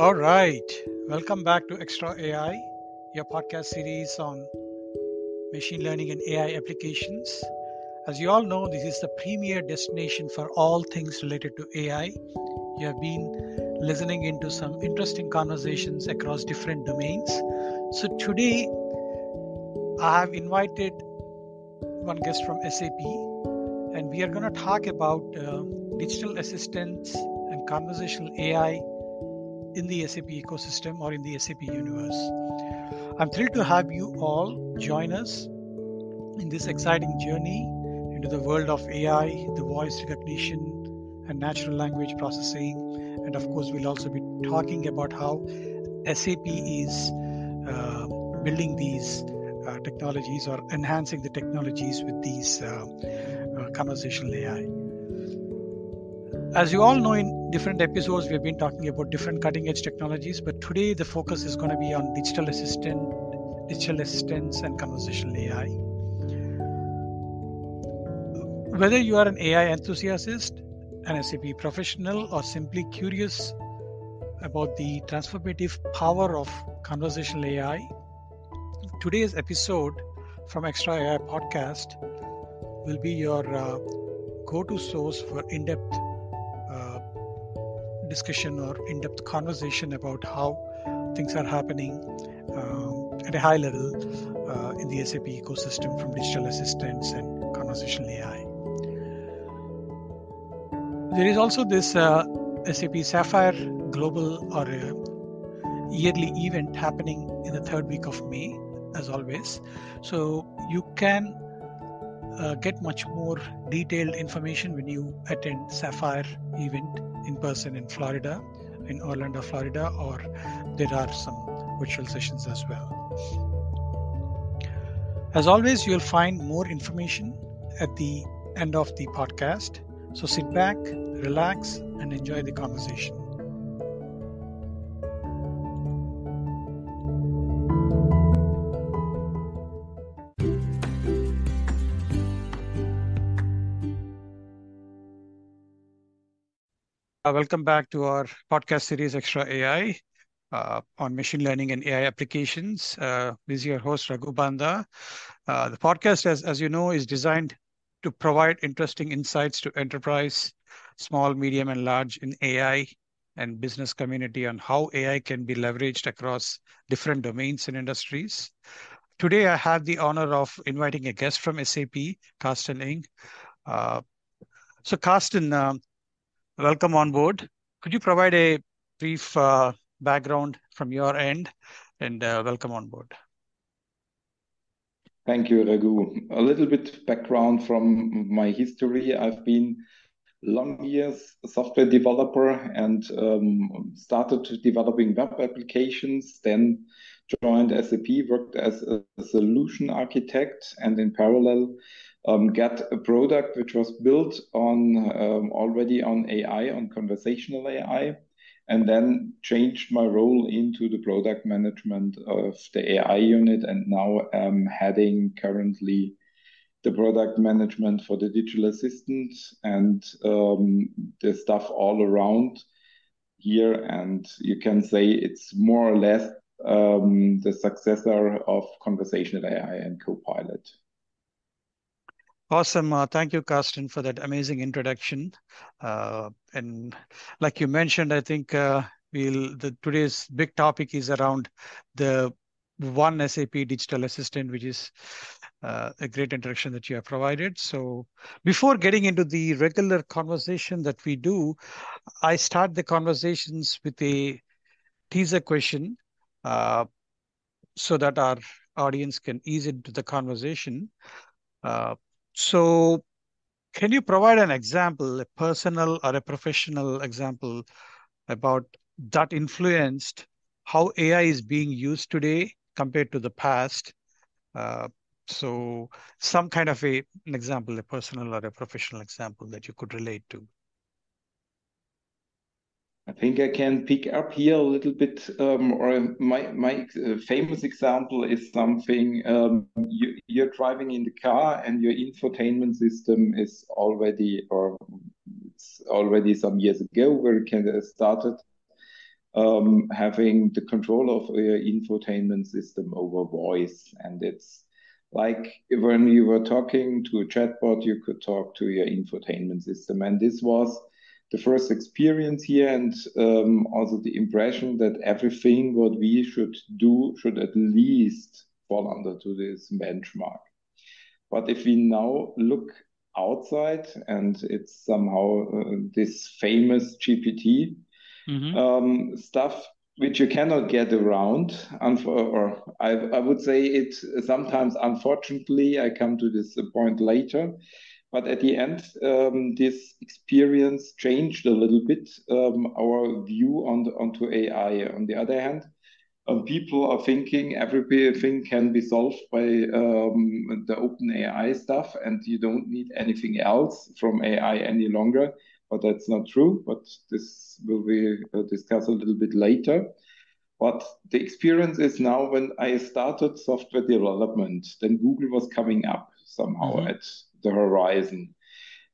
All right. Welcome back to Extra AI, your podcast series on machine learning and AI applications. As you all know, this is the premier destination for all things related to AI. You have been listening into some interesting conversations across different domains. So today, I have invited one guest from SAP, and we are going to talk about uh, digital assistants and conversational AI in the SAP ecosystem or in the SAP universe. I'm thrilled to have you all join us in this exciting journey into the world of AI, the voice recognition, and natural language processing. And of course, we'll also be talking about how SAP is uh, building these uh, technologies or enhancing the technologies with these uh, uh conversational AI. As you all know, in different episodes, we've been talking about different cutting edge technologies, but today the focus is going to be on digital assistant, digital assistants, and conversational AI. Whether you are an AI enthusiast, an SAP professional, or simply curious about the transformative power of conversational AI, today's episode from Extra AI Podcast will be your uh, go to source for in depth discussion or in-depth conversation about how things are happening um, at a high level uh, in the SAP ecosystem from digital assistants and conversational AI. There is also this uh, SAP Sapphire Global or yearly event happening in the third week of May, as always. So you can uh, get much more detailed information when you attend Sapphire event in person in Florida, in Orlando, Florida, or there are some virtual sessions as well. As always, you'll find more information at the end of the podcast. So sit back, relax, and enjoy the conversation. Welcome back to our podcast series, Extra AI, uh, on machine learning and AI applications. Uh, this is your host, Raghu Banda. Uh, the podcast, as, as you know, is designed to provide interesting insights to enterprise, small, medium, and large in AI and business community on how AI can be leveraged across different domains and industries. Today, I have the honor of inviting a guest from SAP, Carsten Ing. Uh, so, Carsten, um, welcome on board. Could you provide a brief uh, background from your end and uh, welcome on board? Thank you, Raghu. A little bit background from my history. I've been long years a software developer and um, started developing web applications, then joined SAP, worked as a solution architect, and in parallel um, get a product which was built on um, already on AI, on conversational AI, and then changed my role into the product management of the AI unit, and now I'm heading currently the product management for the digital assistant and um, the stuff all around here. And you can say it's more or less um, the successor of conversational AI and Copilot. Awesome. Uh, thank you, Carsten, for that amazing introduction. Uh, and like you mentioned, I think uh, we'll the today's big topic is around the one SAP digital assistant, which is uh, a great introduction that you have provided. So before getting into the regular conversation that we do, I start the conversations with a teaser question uh, so that our audience can ease into the conversation. So can you provide an example, a personal or a professional example about that influenced how AI is being used today compared to the past? Uh, so some kind of a, an example, a personal or a professional example that you could relate to. I think I can pick up here a little bit, um, or my my uh, famous example is something um, you, you're driving in the car and your infotainment system is already, or it's already some years ago where it can uh, started um, having the control of your infotainment system over voice. And it's like when you were talking to a chatbot, you could talk to your infotainment system. And this was the first experience here and um, also the impression that everything what we should do should at least fall under to this benchmark. But if we now look outside and it's somehow uh, this famous GPT mm-hmm. um, stuff which you cannot get around, or I, I would say it sometimes, unfortunately, I come to this point later. But at the end, um, this experience changed a little bit um, our view on the, onto AI. On the other hand, um, people are thinking everything can be solved by um, the open AI stuff, and you don't need anything else from AI any longer but that's not true. But this will be uh, discussed a little bit later. But the experience is now when I started software development, then Google was coming up somehow mm-hmm. at the horizon.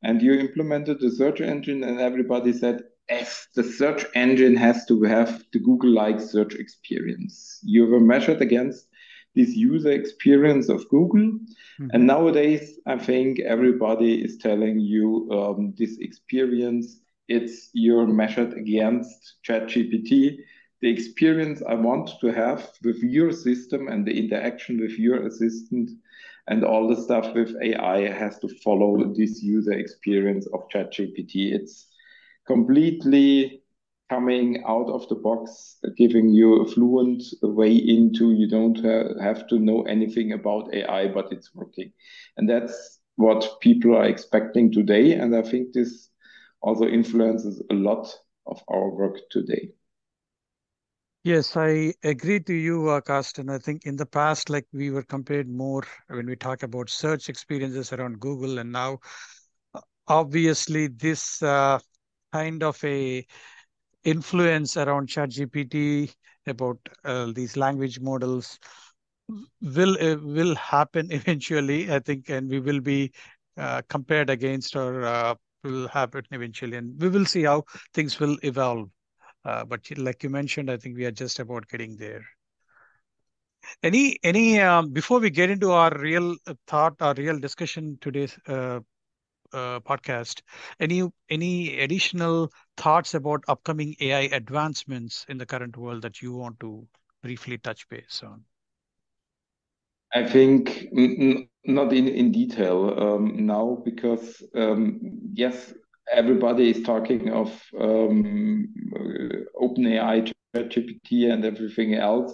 And you implemented the search engine, and everybody said, Yes, the search engine has to have the Google like search experience. You were measured against this user experience of Google. Mm-hmm. And nowadays, I think everybody is telling you um, this experience. It's you're measured against ChatGPT. The experience I want to have with your system and the interaction with your assistant and all the stuff with AI has to follow this user experience of ChatGPT. It's completely coming out of the box, giving you a fluent way into. You don't have to know anything about AI, but it's working. And that's what people are expecting today. And I think this also influences a lot of our work today. Yes, I agree to you, uh, Carsten. I think in the past, like we were compared more when we talk about search experiences around Google, and now uh, obviously this uh, kind of a influence around ChatGPT about uh, these language models will uh, will happen eventually. I think, and we will be uh, compared against or uh, will happen eventually, and we will see how things will evolve. Uh, but like you mentioned, I think we are just about getting there. Any any um, before we get into our real thought, our real discussion today's uh, uh, podcast. Any any additional thoughts about upcoming AI advancements in the current world that you want to briefly touch base on? I think not in, in detail um, now because um, yes, everybody is talking of um, OpenAI, ChatGPT, and everything else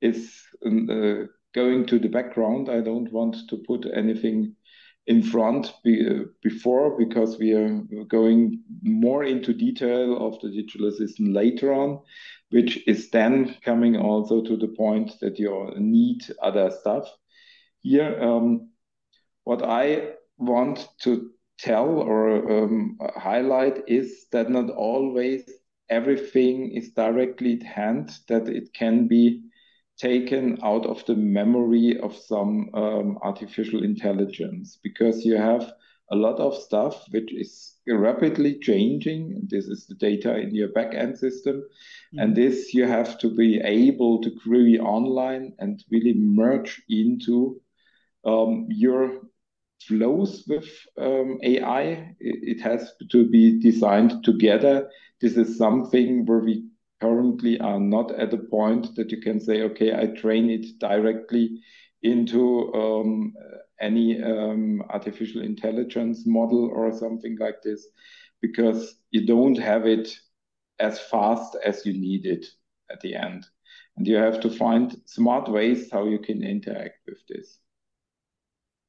is uh, going to the background. I don't want to put anything in front be, before because we are going more into detail of the digital assistant later on, which is then coming also to the point that you need other stuff. Here, um, what I want to tell or um, highlight is that not always everything is directly at hand, that it can be taken out of the memory of some um, artificial intelligence because you have a lot of stuff which is rapidly changing. This is the data in your backend system. Mm-hmm. And this you have to be able to query online and really merge into um, your flows with um, AI. It, has to be designed together. This is something where we currently are not at a point that you can say, okay, I train it directly into um, any um, artificial intelligence model or something like this, because you don't have it as fast as you need it at the end. And you have to find smart ways how you can interact with this.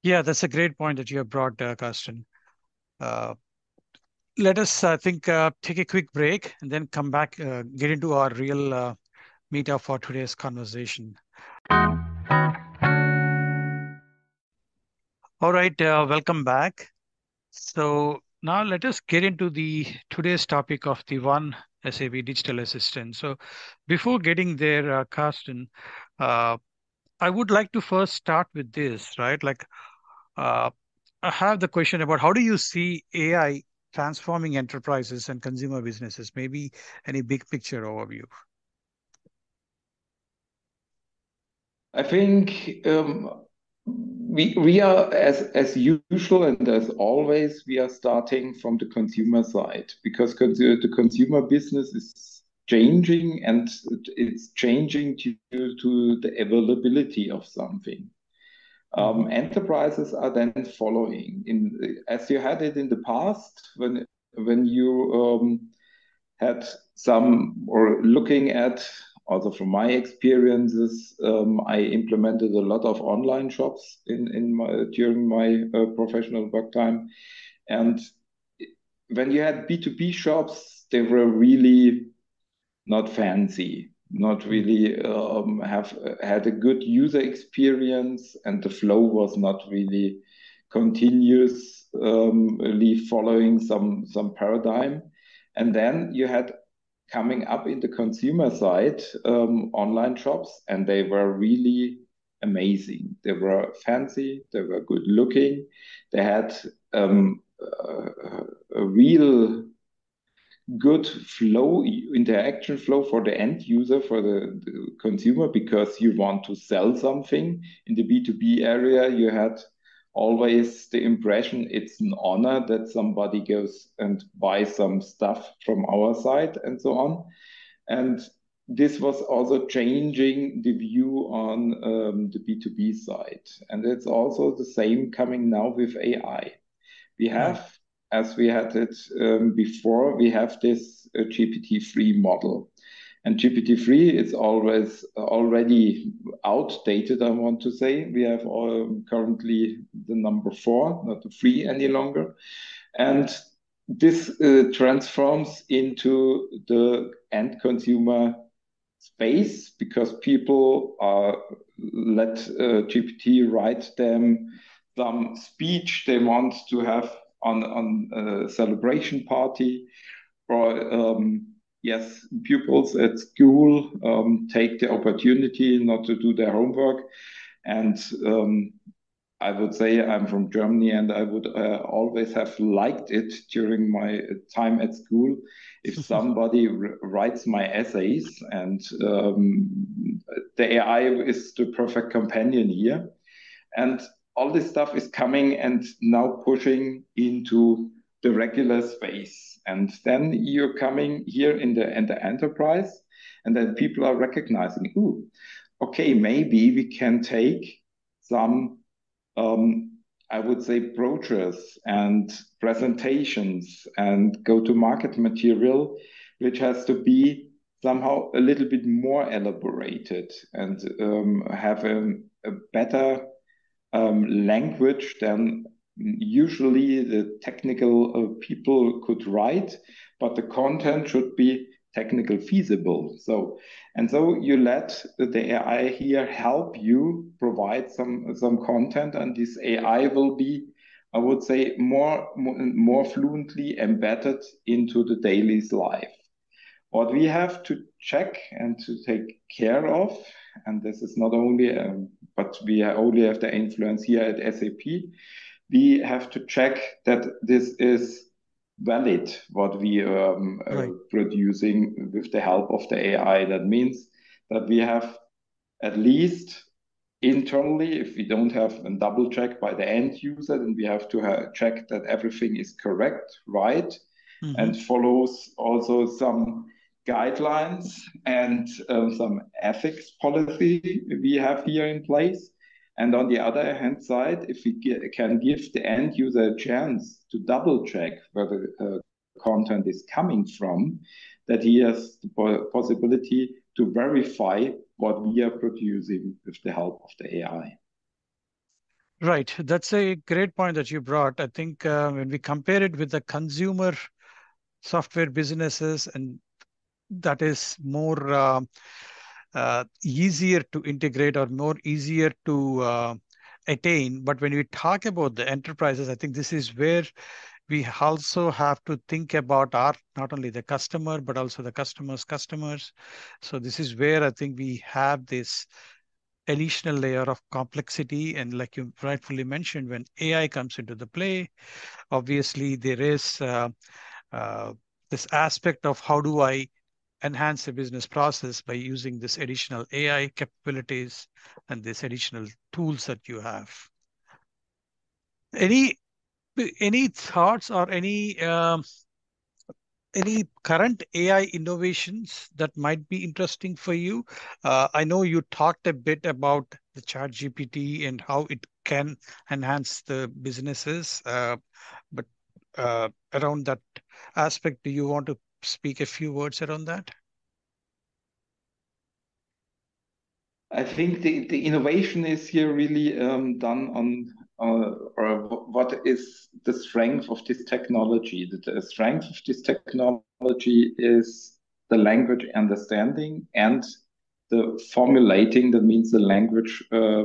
Yeah, that's a great point that you have brought, uh, Carsten. Uh, let us, I think, uh, take a quick break and then come back, uh, get into our real uh, meetup for today's conversation. All right, uh, welcome back. So now let us get into the today's topic of the one SAP digital assistant. So before getting there, uh, Carsten, uh, I would like to first start with this, right? Like, uh, I have the question about how do you see AI transforming enterprises and consumer businesses? Maybe any big picture overview. I think um, we are, as usual and as always, we are starting from the consumer side because the consumer business is changing, and it's changing due to the availability of something. Um, enterprises are then following in as you had it in the past when when you um, had some or looking at also from my experiences, um, I implemented a lot of online shops in in my during my uh, professional work time, and when you had B two B shops, they were really not fancy, not really um, have had a good user experience, and the flow was not really continuously following some some paradigm. And then you had coming up in the consumer side um, online shops, and they were really amazing. They were fancy, they were good looking, they had um, a real good flow, interaction flow for the end user, for the, the, consumer, because you want to sell something. In the B2B area, you had always the impression it's an honor that somebody goes and buys some stuff from our side and so on. And this was also changing the view on um, the B2B side. And it's also the same coming now with AI. We have, as we had it um, before, we have this uh, GPT-3 model. And GPT-3 is always already outdated, I want to say. We have all, currently the number four, not the three any longer. And this uh, transforms into the end consumer space because people are let uh, GPT write them some speech they want to have on on a celebration party or um, yes, pupils at school um, take the opportunity not to do their homework. And um, I would say I'm from Germany and I would uh, always have liked it during my time at school if somebody writes my essays and um, the AI is the perfect companion here. And all this stuff is coming and now pushing into the regular space. And then you're coming here in the, in the enterprise, and then people are recognizing, ooh, okay, maybe we can take some, um, I would say, brochures and presentations and go to market material, which has to be somehow a little bit more elaborated and um, have a, a better um, language than usually the technical uh, people could write, but the content should be technical feasible. So, and so you let the AI here help you provide some some content, and this AI will be, I would say, more more fluently embedded into the daily life. What we have to check and to take care of, and this is not only, um, but we only have the influence here at SAP, we have to check that this is valid what we um, right. are producing with the help of the AI. That means that we have at least internally, if we don't have a double check by the end user, then we have to check that everything is correct, right, mm-hmm. and follows also some guidelines and um, some ethics policy we have here in place and on the other hand side, if we can give the end user a chance to double check where the uh, content is coming from, that he has the possibility to verify what we are producing with the help of the AI. Right. That's a great point that you brought. I think uh, when we compare it with the consumer software businesses, and that is more uh, uh, easier to integrate or more easier to uh, attain. But when we talk about the enterprises, I think this is where we also have to think about our not only the customer but also the customers customers so this is where i think we have this additional layer of complexity and like you rightfully mentioned when ai comes into the play obviously there is uh, uh, this aspect of how do i enhance the business process by using this additional AI capabilities and these additional tools that you have. Any any thoughts or any um, any current AI innovations that might be interesting for you? Uh, I know you talked a bit about the Chat GPT and how it can enhance the businesses, uh, but uh, around that aspect, do you want to speak a few words around that? I think the, the innovation is here really um, done on uh, or what is the strength of this technology. The strength of this technology is the language understanding and the formulating, that means the language uh,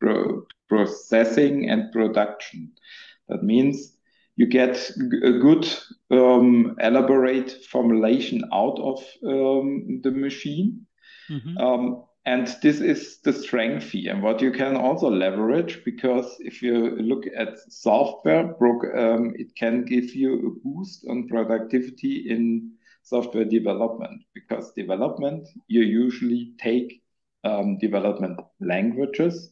pro processing and production. That means you get a good um, elaborate formulation out of um, the machine. Mm -hmm. um, and this is the strength here. And what you can also leverage, because if you look at software, um, it can give you a boost on productivity in software development. Because development, you usually take um, development languages,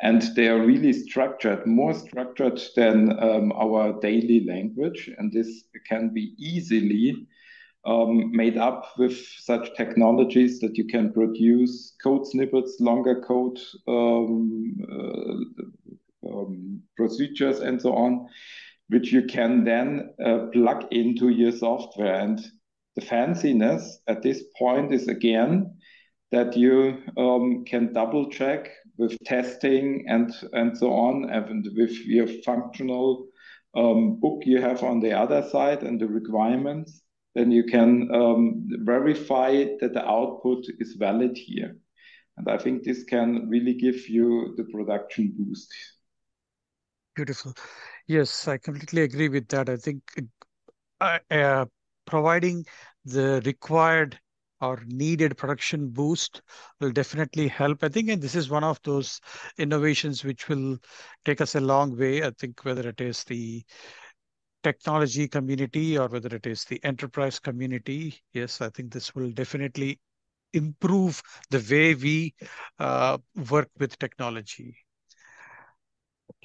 and they are really structured, more structured than um, our daily language. And this can be easily um, made up with such technologies that you can produce code snippets, longer code um, uh, um, procedures, and so on, which you can then uh, plug into your software. And the fanciness at this point is again that you um, can double check with testing and and so on, and with your functional um, book you have on the other side and the requirements then you can um, verify that the output is valid here. And I think this can really give you the production boost. Beautiful. Yes, I completely agree with that. I think uh, uh, providing the required or needed production boost will definitely help. I think, and this is one of those innovations which will take us a long way. I think whether it is the technology community or whether it is the enterprise community, yes, I think this will definitely improve the way we uh, work with technology.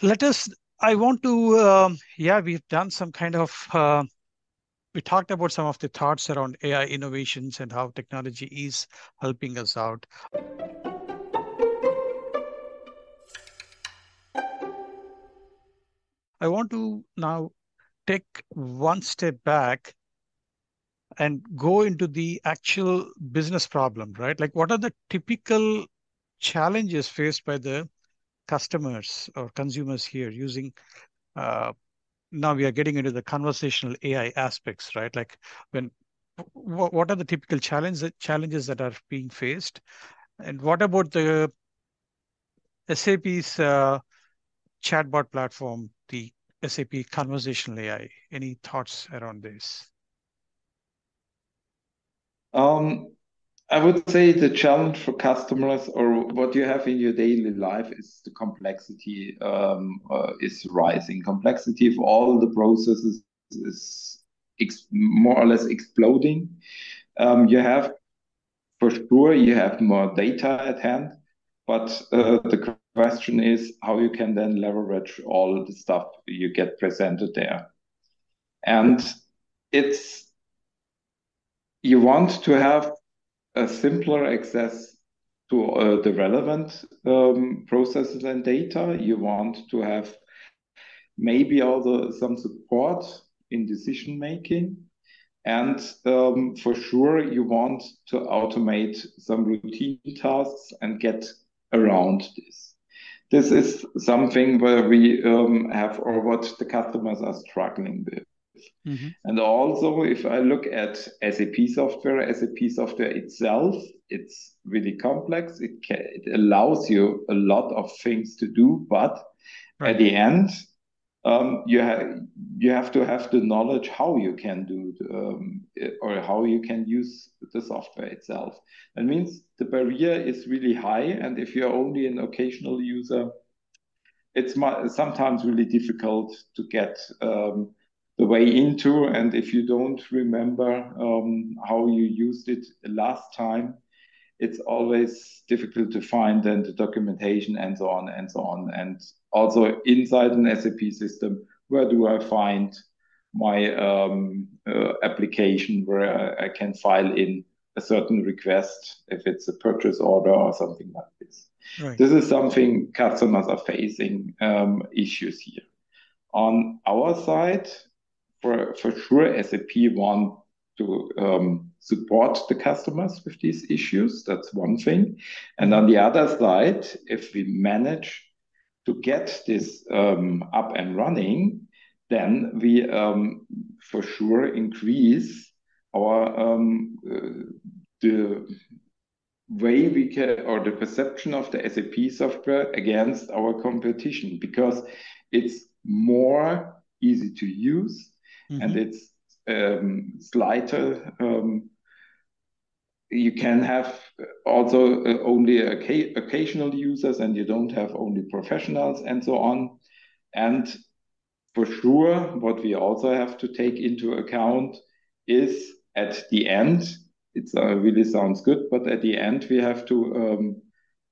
Let us, I want to, um, yeah, we've done some kind of, uh, we talked about some of the thoughts around AI innovations and how technology is helping us out. I want to now take one step back and go into the actual business problem, right? Like, what are the typical challenges faced by the customers or consumers here using? Uh, now we are getting into the conversational AI aspects, right? Like, when what are the typical challenges challenges that are being faced, and what about the SAP's uh, chatbot platform, the SAP conversational AI. Any thoughts around this? Um, I would say the challenge for customers or what you have in your daily life is the complexity um, uh, is rising. Complexity of all the processes is more or less exploding. Um, you have, for sure, you have more data at hand, but uh, the question is how you can then leverage all the stuff you get presented there. And it's you want to have a simpler access to uh, the relevant um, processes and data. You want to have maybe also some support in decision making. And um, for sure, you want to automate some routine tasks and get around this this is something where we um, have or what the customers are struggling with. Mm-hmm. And also, if I look at SAP software, SAP software itself, it's really complex. It, can, it allows you a lot of things to do, but right. at the end, um, you have you have to have the knowledge how you can do um, or how you can use the software itself. That means the barrier is really high, and if you're only an occasional user, it's sometimes really difficult to get um, the way into. And if you don't remember um, how you used it last time, it's always difficult to find then the documentation and so on and so on. And also inside an SAP system, where do I find my um, uh, application where I, I can file in a certain request if it's a purchase order or something like this. Right. This is something customers are facing um, issues here. On our side, for, sure, SAP want to um, support the customers with these issues. That's one thing. And on the other side, if we manage to get this um, up and running, then we um, for sure increase our uh, the way we can or the perception of the SAP software against our competition because it's more easy to use mm-hmm. and it's um, slighter. Um, you can have also uh, only occasional users and you don't have only professionals and so on. And for sure, what we also have to take into account is at the end, it uh, really sounds good, but at the end, we have to um,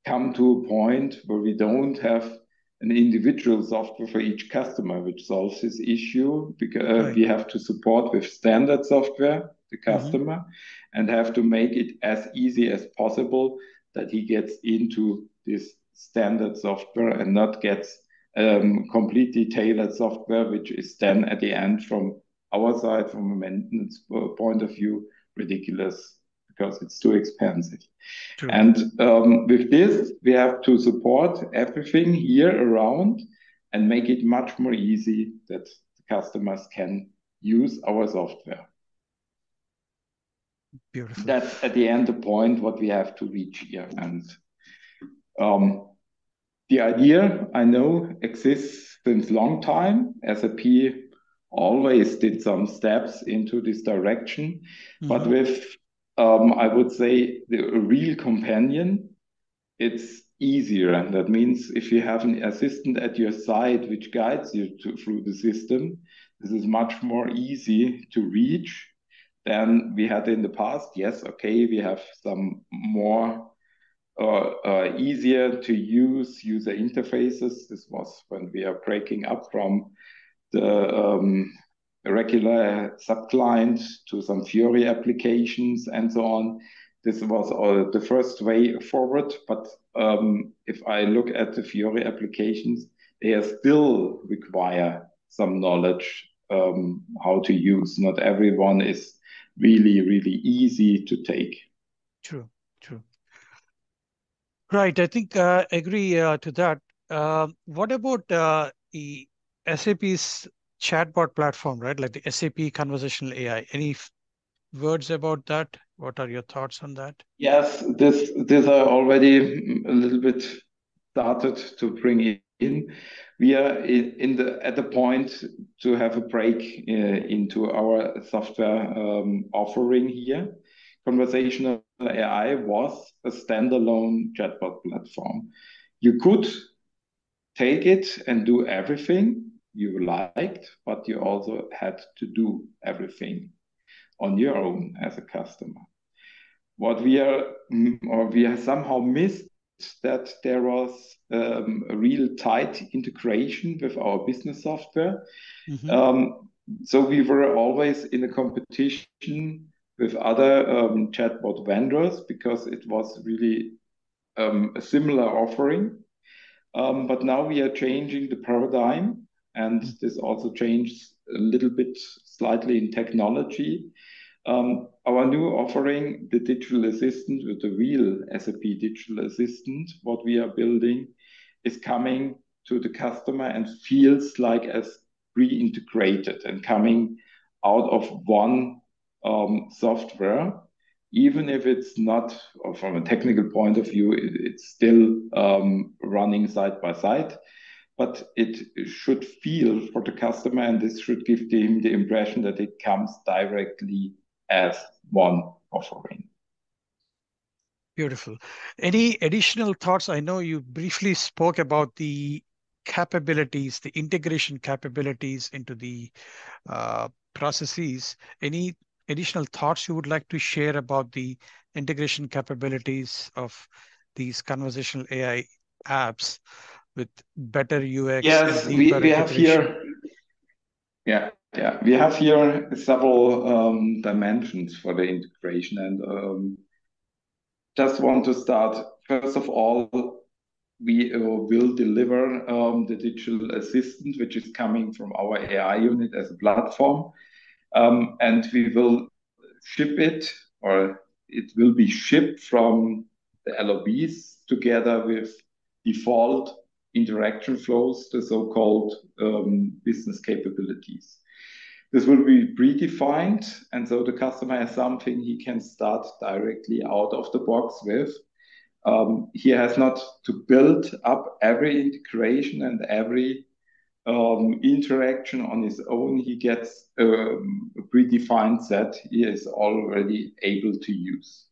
come to a point where we don't have an individual software for each customer, which solves this issue because uh, right. we have to support with standard software the mm-hmm. customer mm-hmm. and have to make it as easy as possible that he gets into this standard software and not gets um, completely tailored software, which is then at the end from our side, from a maintenance point of view, ridiculous because it's too expensive. True. And um, with this, we have to support everything here around and make it much more easy that the customers can use our software. Beautiful. That's at the end the point what we have to reach here. And um, the idea I know exists since long time. SAP always did some steps into this direction, mm-hmm. but with um, I would say the real companion, it's easier. And that means if you have an assistant at your side which guides you to, through the system, this is much more easy to reach than we had in the past. Yes, okay, we have some more uh, uh, easier to use user interfaces. This was when we are breaking up from the um, regular SAP client to some Fiori applications and so on. This was uh, the first way forward. But um, if I look at the Fiori applications, they still require some knowledge um, how to use. Not everyone is really, really easy to take. True, true. Right. I think uh, agree uh, to that. Uh, what about the SAP's chatbot platform, right? Like the SAP conversational AI. Any words about that? What are your thoughts on that? Yes, this this are already a little bit started to bring in. We are in, in the at the point to have a break uh, into our software um, offering here. Conversational AI was a standalone chatbot platform. You could take it and do everything you liked, but you also had to do everything on your own as a customer. What we are, or we have somehow missed that there was um, a real tight integration with our business software. Mm-hmm. Um, so we were always in a competition with other um, chatbot vendors because it was really um, a similar offering. Um, but now we are changing the paradigm and this also changed a little bit slightly in technology. Um, our new offering, the digital assistant with the real SAP digital assistant, what we are building, is coming to the customer and feels like as pre-integrated and coming out of one um, software, even if it's not, from a technical point of view, it, it's still um, running side by side but it should feel for the customer, and this should give him the impression that it comes directly as one offering. Beautiful. Any additional thoughts? I know you briefly spoke about the capabilities, the integration capabilities into the uh, processes. Any additional thoughts you would like to share about the integration capabilities of these conversational AI apps with better UX? Yes, we, we have here. Yeah, yeah, we have here several um, dimensions for the integration, and um, just want to start. First of all, we uh, will deliver um, the digital assistant, which is coming from our AI unit as a platform, um, and we will ship it, or it will be shipped from the LOBs together with default interaction flows, the so-called um, business capabilities. This will be predefined, and so the customer has something he can start directly out of the box with. Um, he has not to build up every integration and every um, interaction on his own. He gets um, a predefined set he is already able to use.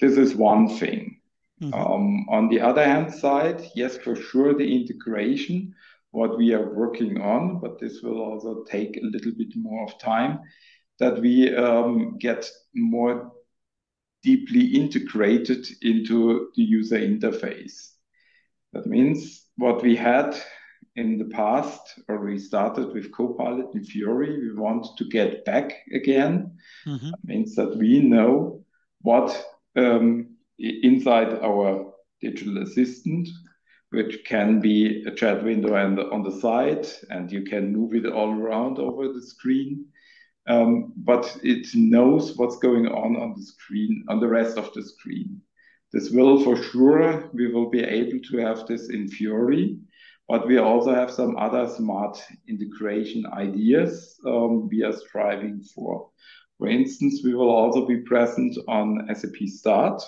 This is one thing. Mm -hmm. on the other hand side, yes, for sure, the integration what we are working on, but this will also take a little bit more of time, that we um, get more deeply integrated into the user interface. That means what we had in the past, or we started with Copilot and Fiori, we want to get back again. Mm-hmm. That means that we know what um, inside our digital assistant which can be a chat window and on the side, and you can move it all around over the screen. Um, but it knows what's going on on the screen, on the rest of the screen. This will for sure, we will be able to have this in Fiori, but we also have some other smart integration ideas um, we are striving for. For instance, we will also be present on SAP Start,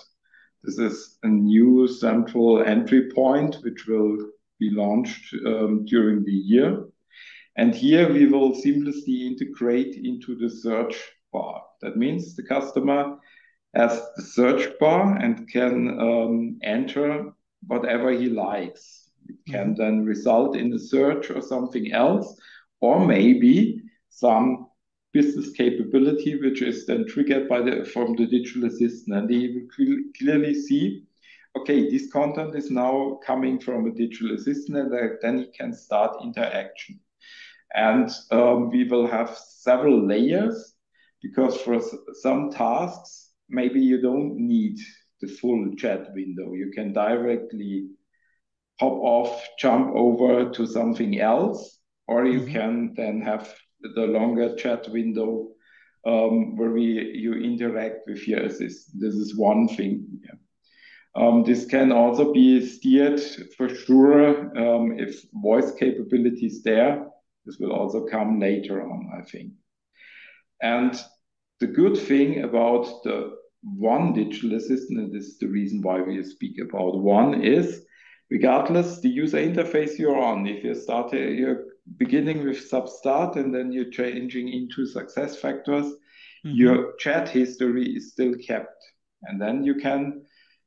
this is a new central entry point, which will be launched um, during the year. And here we will seamlessly integrate into the search bar. That means the customer has the search bar and can um, enter whatever he likes. It can then result in a search or something else, or maybe some business capability, which is then triggered by the from the digital assistant. And he will clearly see, okay, this content is now coming from a digital assistant, and then he can start interaction. And um, we will have several layers because for some tasks, maybe you don't need the full chat window. You can directly hop off, jump over to something else, or you mm -hmm. can then have the longer chat window um, where we, you interact with your assistant. This is one thing. Yeah. Um, this can also be steered for sure um, if voice capability is there. This will also come later on, I think. And the good thing about the one digital assistant, and this is the reason why we speak about one, is regardless the user interface you're on, if you start, you're beginning with SAP Start and then you're changing into SuccessFactors, mm-hmm. your chat history is still kept. And then you can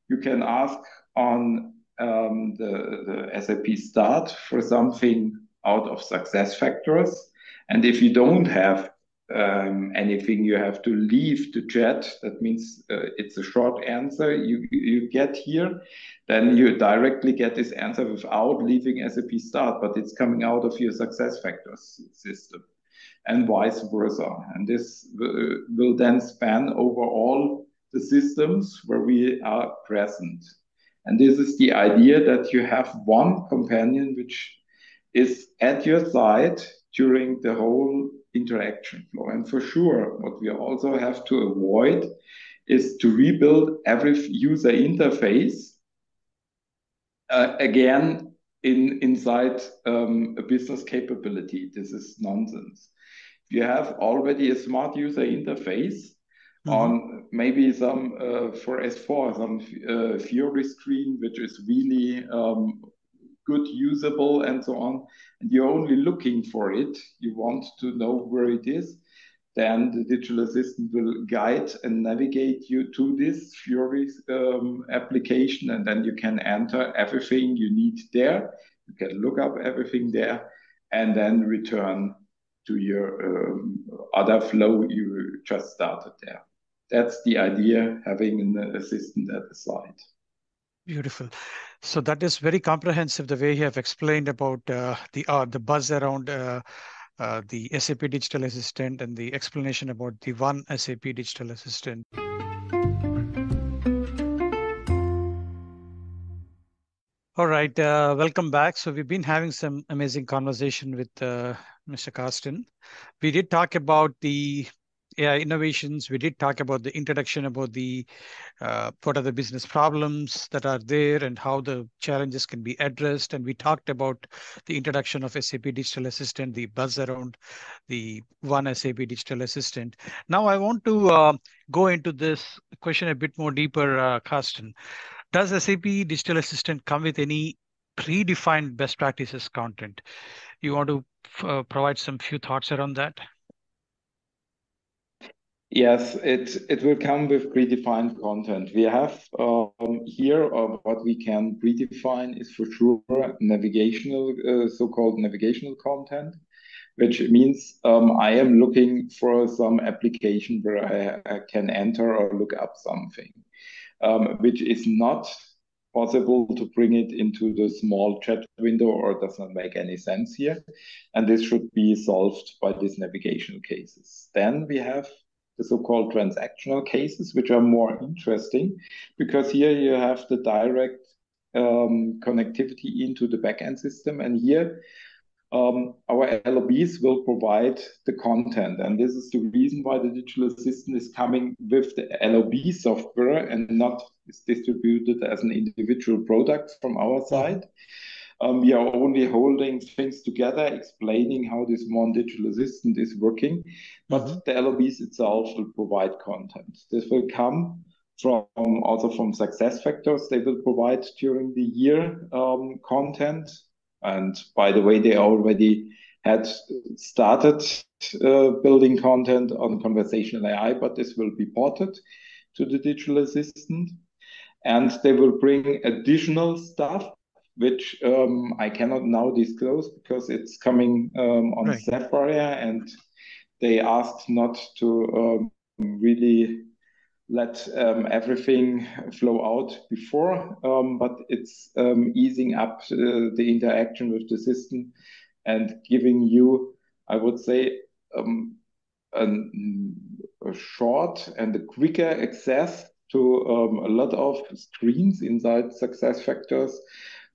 you can ask on um, the, the SAP start for something out of SuccessFactors. And if you don't have um, anything you have to leave the chat, that means uh, it's a short answer you, you get here, then you directly get this answer without leaving SAP Start, but it's coming out of your SuccessFactors system and vice versa. And this will then span over all the systems where we are present. And this is the idea that you have one companion which is at your side during the whole interaction flow. And for sure, what we also have to avoid is to rebuild every user interface uh, again in inside um, a business capability. This is nonsense. You have already a smart user interface mm -hmm. on maybe some uh, for S4, some uh, Fiori screen, which is really um, good, usable, and so on, and you're only looking for it, you want to know where it is, then the digital assistant will guide and navigate you to this Fiori um, application, and then you can enter everything you need there. You can look up everything there and then return to your um, other flow you just started there. That's the idea, having an assistant at the side. Beautiful. So that is very comprehensive. The way you have explained about uh, the uh, the buzz around uh, uh the SAP Digital Assistant and the explanation about the one SAP Digital Assistant. All right, uh, welcome back. So we've been having some amazing conversation with uh, Mr. Carsten. We did talk about the AI innovations. We did talk about the introduction about the uh, what are the business problems that are there and how the challenges can be addressed. And we talked about the introduction of SAP Digital Assistant, the buzz around the one SAP Digital Assistant. Now I want to uh, go into this question a bit more deeper, uh, Carsten. Does SAP Digital Assistant come with any predefined best practices content? You want to uh, provide some few thoughts around that? Yes, it it will come with predefined content. We have um, here uh, what we can predefine is for sure navigational, uh, so-called navigational content, which means um, I am looking for some application where I, I can enter or look up something um, which is not possible to bring it into the small chat window or does not make any sense here. And this should be solved by these navigational cases. Then we have the so-called transactional cases, which are more interesting because here you have the direct um, connectivity into the backend system. And here um, our LOBs will provide the content. And this is the reason why the digital assistant is coming with the LOB software and not is distributed as an individual product from our side. Um, we are only holding things together, explaining how this one digital assistant is working, but mm-hmm. the LOBs itself will provide content. This will come from also from SuccessFactors. They will provide during the year um, content and by the way, they already had started uh, building content on conversational AI, but this will be ported to the digital assistant. And they will bring additional stuff, which um, I cannot now disclose because it's coming um, on right. Sapphire, and they asked not to um, really let um, everything flow out before, um, but it's um, easing up uh, the interaction with the system and giving you, I would say, um, an, a short and a quicker access to um, a lot of screens inside SuccessFactors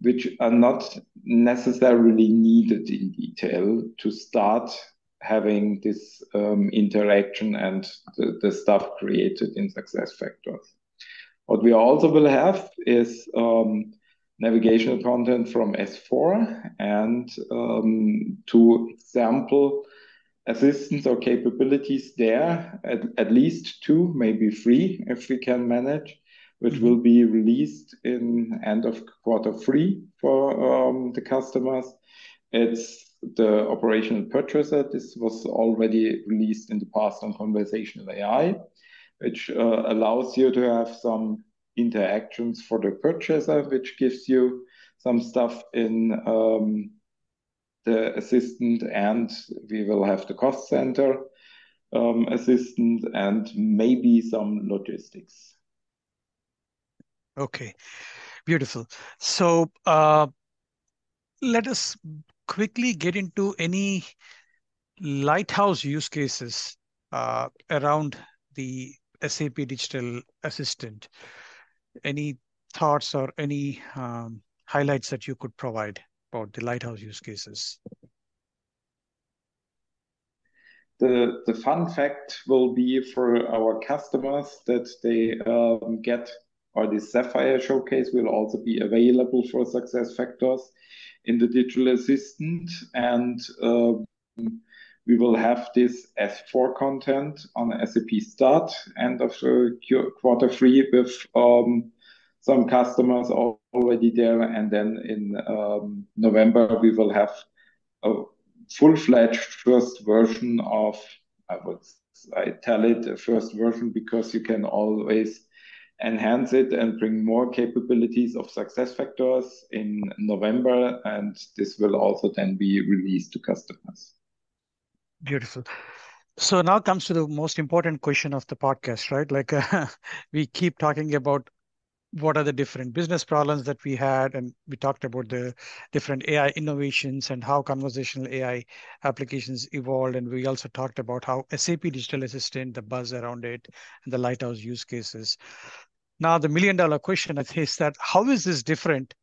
which are not necessarily needed in detail to start having this um, interaction and the, the, stuff created in SuccessFactors. What we also will have is um, navigational content from S4 and um, two example assistance or capabilities there, at, at least two, maybe three, if we can manage, which will be released in end of quarter three for um, the customers. It's the operational purchaser. This was already released in the past on conversational AI, which uh, allows you to have some interactions for the purchaser, which gives you some stuff in um, the assistant, and we will have the cost center um, assistant and maybe some logistics. Okay, beautiful. So uh, let us quickly get into any lighthouse use cases uh, around the SAP Digital Assistant. Any thoughts or any um, highlights that you could provide about the lighthouse use cases? The, the fun fact will be for our customers that they um, get, or the Sapphire showcase will also be available for SuccessFactors in the digital assistant and um, we will have this S4 content on SAP Start end of the quarter three with um, some customers already there. And then in um, November, we will have a full-fledged first version of, I would I tell it a first version because you can always enhance it and bring more capabilities of SuccessFactors in November, and this will also then be released to customers. Beautiful. So now comes to the most important question of the podcast, right? Like uh, we keep talking about what are the different business problems that we had and we talked about the different ai innovations and how conversational ai applications evolved and we also talked about how sap digital assistant the buzz around it and the lighthouse use cases now the million dollar question is that how is this different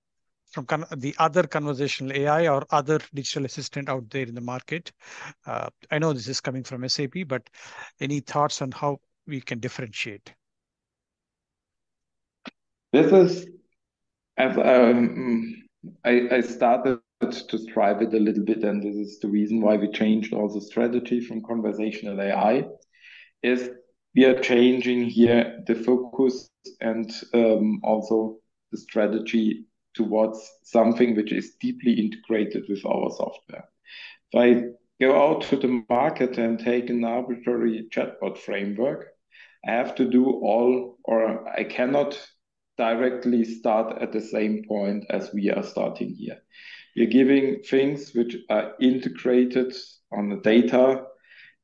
from the other conversational ai or other digital assistant out there in the market uh, i know this is coming from sap but any thoughts on how we can differentiate this is as um, I, I started to strive it a little bit, and this is the reason why we changed also strategy from conversational AI. Is we are changing here the focus and um, also the strategy towards something which is deeply integrated with our software. If I go out to the market and take an arbitrary chatbot framework, I have to do all, or I cannot directly start at the same point as we are starting here. We're giving things which are integrated on the data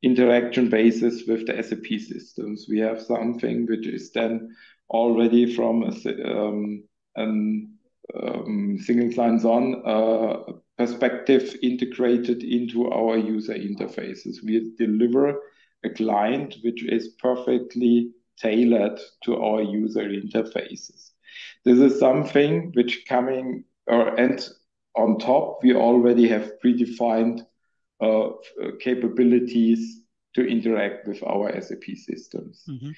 interaction basis with the SAP systems. We have something which is then already from a um, um, single sign-on uh, perspective integrated into our user interfaces. We deliver a client which is perfectly tailored to our user interfaces. This is something which coming or and on top, we already have predefined uh, capabilities to interact with our SAP systems. Mm-hmm.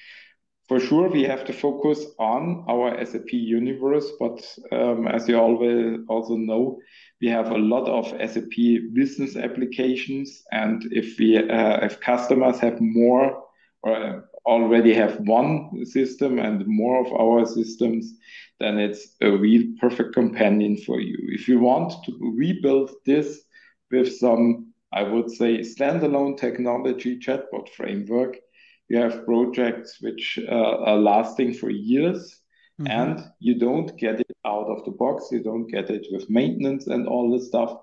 For sure, we have to focus on our SAP universe, but um, as you always also know, we have a lot of SAP business applications, and if we uh, if customers have more or already have one system and more of our systems, then it's a real perfect companion for you. If you want to rebuild this with some, I would say, standalone technology chatbot framework, you have projects which uh, are lasting for years. Mm-hmm. And you don't get it out of the box. You don't get it with maintenance and all this stuff.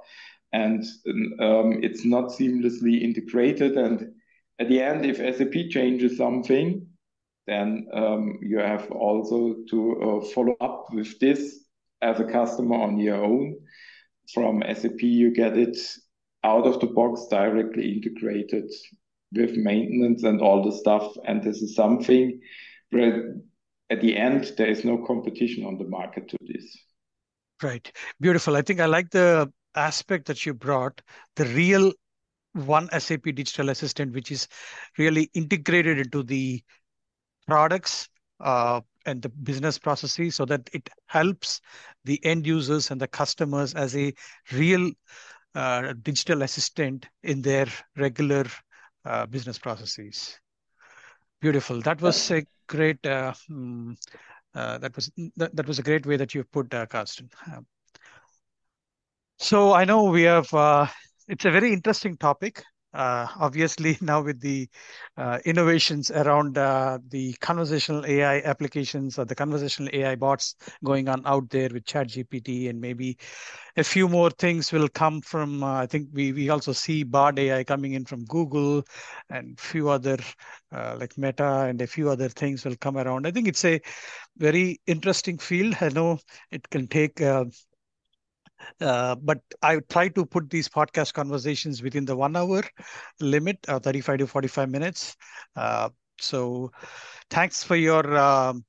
And um, it's not seamlessly integrated. And at the end, if SAP changes something, then um, you have also to uh, follow up with this as a customer on your own. From SAP, you get it out of the box, directly integrated with maintenance and all the stuff. And this is something where at the end, there is no competition on the market to this. Right. Beautiful. I think I like the aspect that you brought, the real one SAP digital assistant, which is really integrated into the products uh, and the business processes so that it helps the end users and the customers as a real uh, digital assistant in their regular uh, business processes. Beautiful. That was a great. Uh, um, that was that, that was a great way that you put, uh, Carsten. Um, so I know we have it's a very interesting topic. Uh, obviously, now with the uh, innovations around uh, the conversational AI applications or the conversational AI bots going on out there with ChatGPT, and maybe a few more things will come from. Uh, I think we we also see Bard AI coming in from Google, and few other uh, like Meta, and a few other things will come around. I think it's a very interesting field. I know it can take uh, but I try to put these podcast conversations within the one hour limit, uh, 35 to 45 minutes. Uh, so thanks for your um,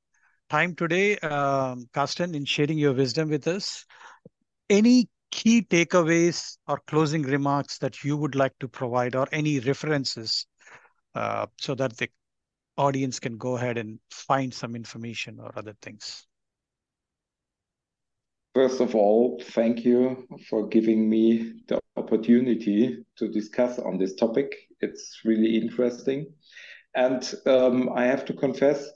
time today, um, Carsten, in sharing your wisdom with us. Any key takeaways or closing remarks that you would like to provide or any references uh, so that the audience can go ahead and find some information or other things? First of all, thank you for giving me the opportunity to discuss on this topic. It's really interesting. And um, I have to confess,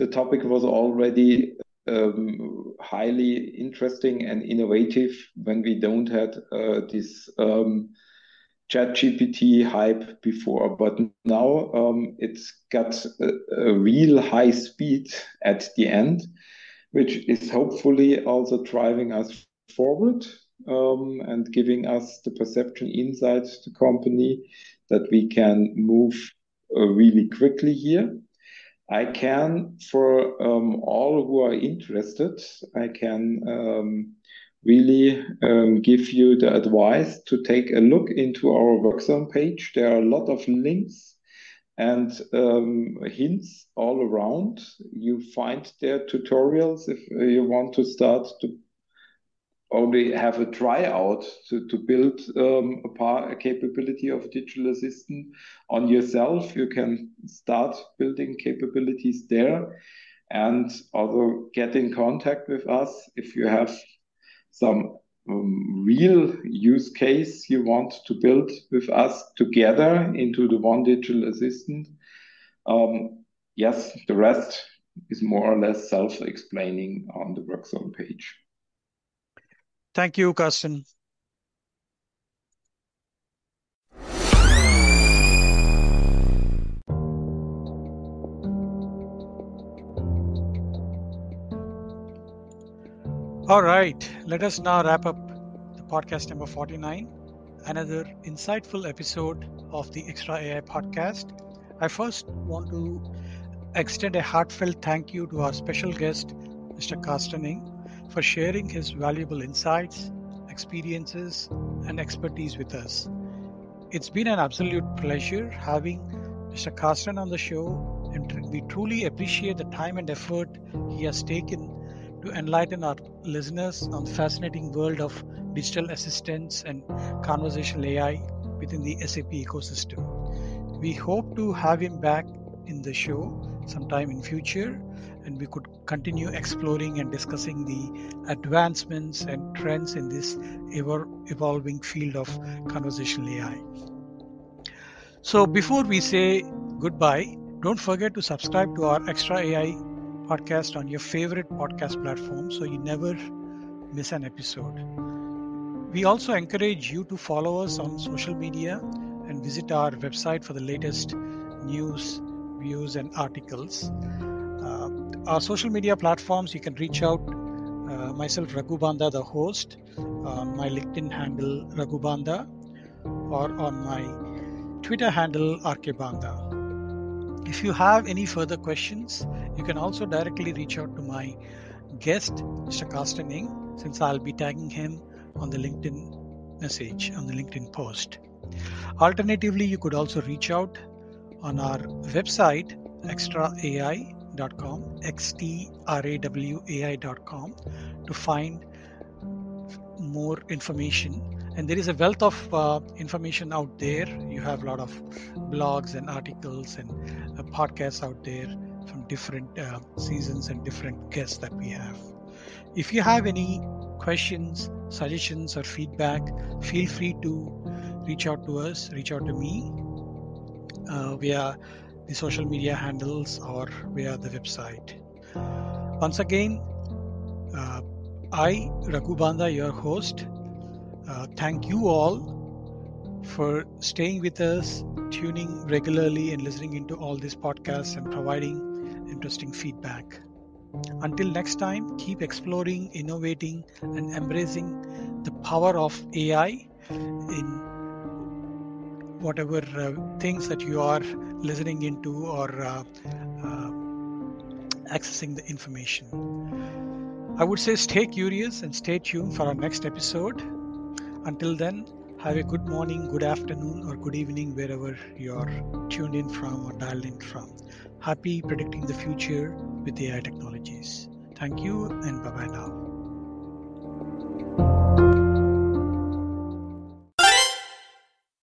the topic was already um, highly interesting and innovative when we don't had uh, this um, ChatGPT hype before, but now um, it's got a, a, real high speed at the end, which is hopefully also driving us forward um, and giving us the perception inside the company that we can move uh, really quickly here. I can, for um, all who are interested, I can um, really give you the advice to take a look into our workzone page. There are a lot of links and um, hints all around. You find there tutorials if you want to start to only have a tryout to, to build um, a, part, a capability of digital assistant on yourself. You can start building capabilities there and also get in contact with us if you have some um, real use case you want to build with us together into the one digital assistant. Um, yes, the rest is more or less self-explaining on the workzone page. Thank you, Carsten. All right, let us now wrap up the podcast number 49, another insightful episode of the XtrawAI podcast. I first want to extend a heartfelt thank you to our special guest, Mr. Carsten Ng, for sharing his valuable insights, experiences, and expertise with us. It's been an absolute pleasure having Mr. Carsten on the show, and we truly appreciate the time and effort he has taken to enlighten our listeners on the fascinating world of digital assistants and conversational AI within the SAP ecosystem. We hope to have him back in the show sometime in future and we could continue exploring and discussing the advancements and trends in this ever evolving field of conversational AI. So before we say goodbye, don't forget to subscribe to our XtrawAI podcast on your favorite podcast platform so you never miss an episode. We also encourage you to follow us on social media and visit our website for the latest news, views, and articles. Uh, our social media platforms, you can reach out. Uh, myself, Raghu Banda, the host, on my LinkedIn handle, Raghubanda, or on my Twitter handle, Arkebanda. If you have any further questions, you can also directly reach out to my guest, Mr. Carsten Ng, since I'll be tagging him on the LinkedIn message, on the LinkedIn post. Alternatively, you could also reach out on our website, extraai.com, xtrawai.com, to find more information. And there is a wealth of uh, information out there. You have a lot of blogs and articles and uh, podcasts out there from different uh, seasons and different guests that we have. If you have any questions, suggestions, or feedback, feel free to reach out to us, reach out to me uh, via the social media handles or via the website. Once again, uh, I, Raghu Banda, your host, uh, thank you all for staying with us, tuning regularly, and listening into all these podcasts and providing interesting feedback. Until next time, keep exploring, innovating, and embracing the power of AI in whatever uh, things that you are listening into or uh, uh, accessing the information. I would say stay curious and stay tuned for our next episode. Until then, have a good morning, good afternoon, or good evening wherever you're tuned in from or dialed in from. Happy predicting the future with AI technologies. Thank you and bye bye now.